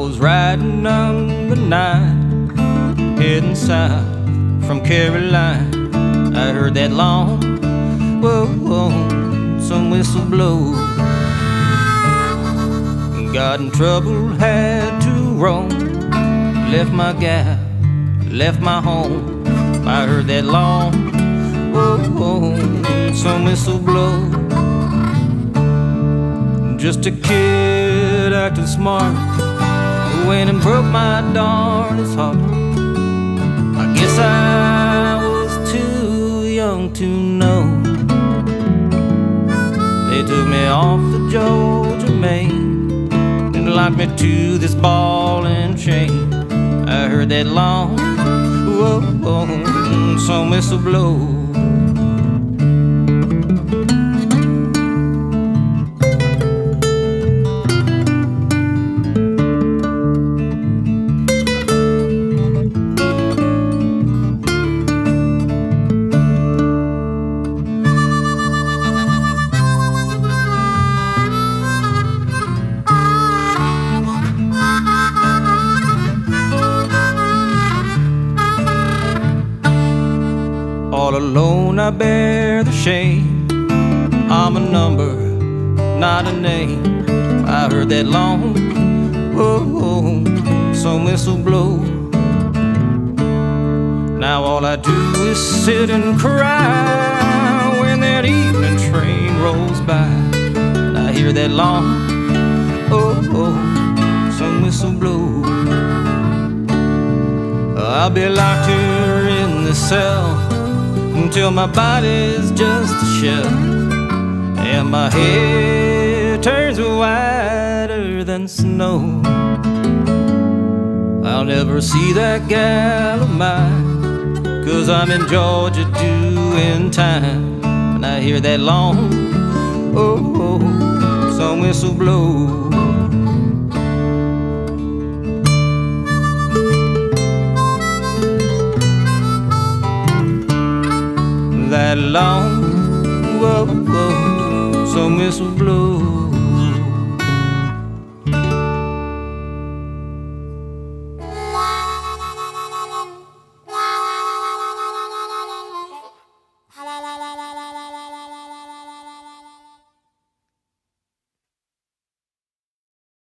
was riding on the night, heading south from Caroline. I heard that long, whoa, whoa, some whistle blow. Got in trouble, had to roam. Left my gal, left my home. I heard that long, whoa, whoa, some whistle blow. Just a kid acting smart. Went and broke my darnest heart. I guess I was too young to know. They took me off the Georgia main and locked me to this ball and chain. I heard that long, whoa, whoa some whistle blow. All alone I bear the shame. I'm a number, not a name. I heard that long, oh, some whistle blow. Now all I do is sit and cry when that evening train rolls by. And I hear that long, oh, oh some whistle blow. I'll be locked here in the cell until my body's just a shell and my head turns whiter than snow. I'll never see that gal of mine, cause I'm in Georgia doing time. And I hear that long, oh, oh some whistle blow. That long, whoa, whoa, some whistle blow.